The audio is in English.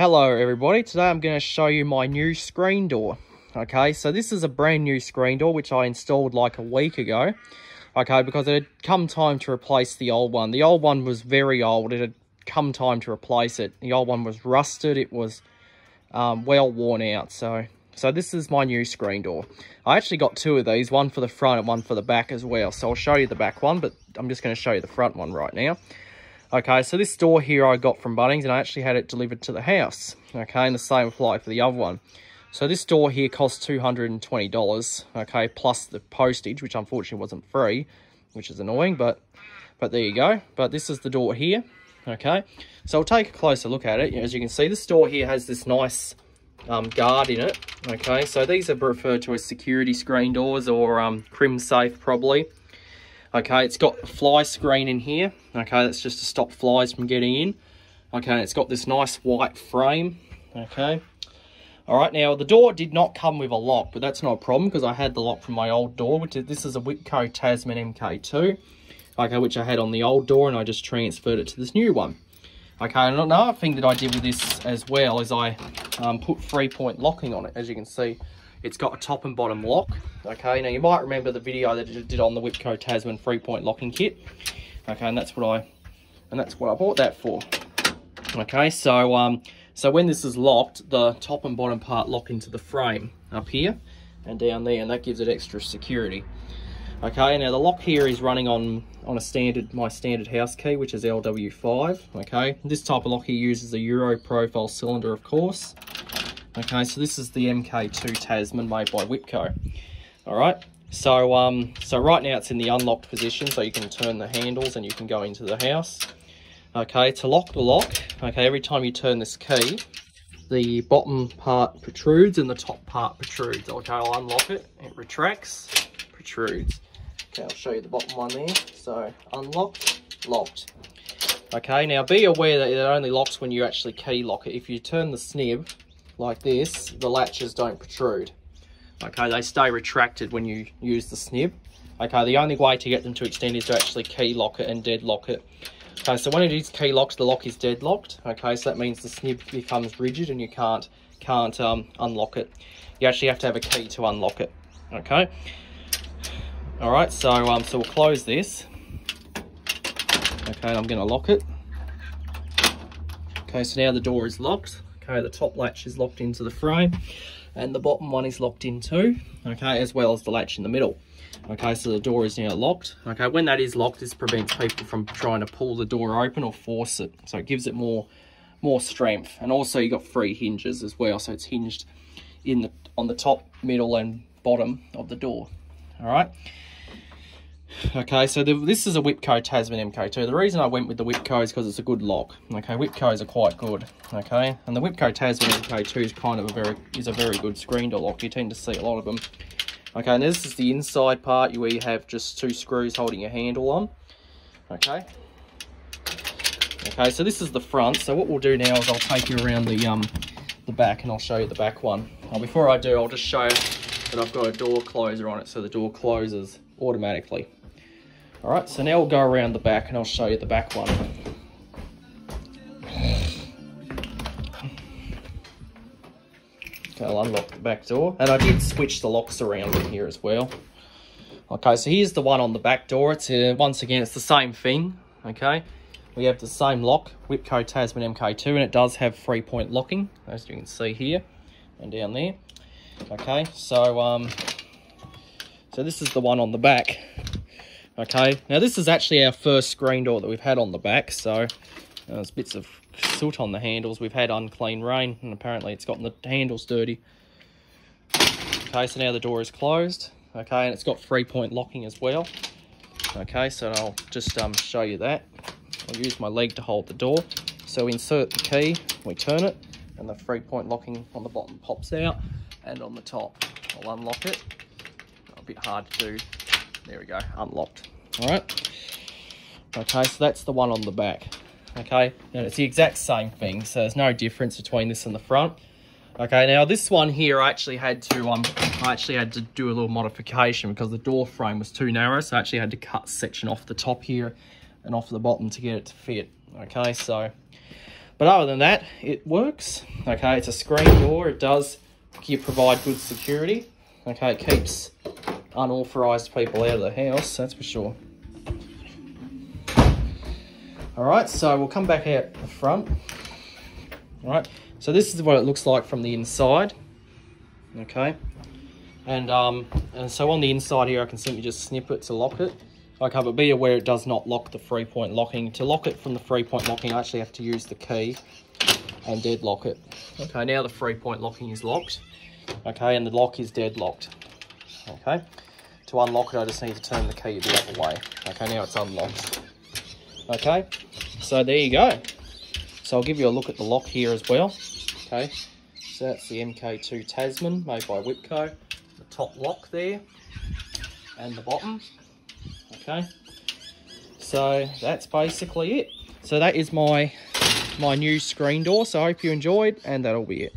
Hello everybody, today I'm going to show you my new screen door. Okay, so this is a brand new screen door which I installed like a week ago. Okay, because it had come time to replace the old one. The old one was very old, it had come time to replace it. The old one was rusted, it was um, well worn out, so... So this is my new screen door. I actually got two of these, one for the front and one for the back as well. So I'll show you the back one, but I'm just going to show you the front one right now. Okay, so this door here I got from Bunnings and I actually had it delivered to the house. Okay, and the same applied for the other one. So this door here cost $220, okay, plus the postage, which unfortunately wasn't free, which is annoying, but but there you go. But this is the door here, okay. So I'll take a closer look at it. As you can see, this door here has this nice um, guard in it, okay. So these are referred to as security screen doors or um, Crimsafe probably. Okay, it's got a fly screen in here. Okay, that's just to stop flies from getting in. Okay, it's got this nice white frame. Okay. All right, now the door did not come with a lock, but that's not a problem because I had the lock from my old door, which is, this is a Whitco Tasman MK2. Okay, which I had on the old door and I just transferred it to this new one. Okay, another thing that I did with this as well is I um, put three-point locking on it, as you can see. It's got a top and bottom lock. Okay, now you might remember the video that I did on the Whitco Tasman three-point locking kit. Okay, and that's what I and that's what I bought that for. Okay, so um, so when this is locked, the top and bottom part lock into the frame up here and down there, and that gives it extra security. Okay, now the lock here is running on on a standard my standard house key, which is LW5. Okay, this type of lock here uses a Euro profile cylinder, of course. Okay, so this is the MK2 Tasman made by Whitco. All right, so um, so right now it's in the unlocked position, so you can turn the handles and you can go into the house. Okay, to lock the lock, okay, every time you turn this key, the bottom part protrudes and the top part protrudes. Okay, I'll unlock it, it retracts, protrudes. Okay, I'll show you the bottom one there. So, unlocked, locked. Okay, now be aware that it only locks when you actually key lock it. If you turn the snib, like this, the latches don't protrude. Okay, they stay retracted when you use the snib. Okay, the only way to get them to extend is to actually key lock it and deadlock it. Okay, so when it is key locked, the lock is deadlocked. Okay, so that means the snib becomes rigid and you can't can't um, unlock it. You actually have to have a key to unlock it. Okay. All right, so um, so we'll close this. Okay, I'm to lock it. Okay, so now the door is locked. Okay, the top latch is locked into the frame and the bottom one is locked in too. Okay, as well as the latch in the middle. Okay, so the door is now locked. Okay, when that is locked, this prevents people from trying to pull the door open or force it. So it gives it more more strength. And also you got three hinges as well. So it's hinged in the on the top, middle and bottom of the door. All right. Okay, so the, this is a Whitco Tasman MK2. The reason I went with the Whitco is because it's a good lock. Okay, Whitcos are quite good. Okay, and the Whitco Tasman MK2 is kind of a very is a very good screen door lock. You tend to see a lot of them. Okay, and this is the inside part where you have just two screws holding your handle on. Okay. Okay, so this is the front. So what we'll do now is I'll take you around the um the back and I'll show you the back one. Now before I do, I'll just show you that I've got a door closer on it, so the door closes automatically. All right, so now we'll go around the back and I'll show you the back one. Okay, I'll unlock the back door. And I did switch the locks around in here as well. Okay, so here's the one on the back door. It's uh, Once again, it's the same thing, okay? We have the same lock, Whitco Tasman MK2, and it does have three-point locking, as you can see here and down there. Okay, so um, so this is the one on the back. Okay, now this is actually our first screen door that we've had on the back, so uh, there's bits of soot on the handles. We've had unclean rain, and apparently it's gotten the handles dirty. Okay, so now the door is closed. Okay, and it's got three-point locking as well. Okay, so I'll just um, show you that. I'll use my leg to hold the door. So insert the key, we turn it, and the three-point locking on the bottom pops out, and on the top, I'll unlock it. A bit hard to do there we go, unlocked. All right. Okay, so that's the one on the back. Okay, and it's the exact same thing, so there's no difference between this and the front. Okay, now this one here, I actually had to um, I actually had to do a little modification because the door frame was too narrow, so I actually had to cut section off the top here and off the bottom to get it to fit. Okay, so But other than that, it works. Okay, it's a screen door. It does provide good security. Okay, it keeps unauthorized people out of the house, that's for sure. All right, so we'll come back out the front. All right, so this is what it looks like from the inside. Okay, and um, and so on the inside here, I can simply just snib it to lock it. Okay, but be aware it does not lock the three-point locking. To lock it from the three-point locking, I actually have to use the key and deadlock it. Okay, now the three-point locking is locked. Okay, and the lock is deadlocked. Okay, to unlock it, I just need to turn the key the other way. Okay, now it's unlocked. Okay, so there you go. So I'll give you a look at the lock here as well. Okay, so that's the MK2 Tasman made by Whitco. The top lock there and the bottom. Okay, so that's basically it. So that is my my new screen door. So I hope you enjoyed and that'll be it.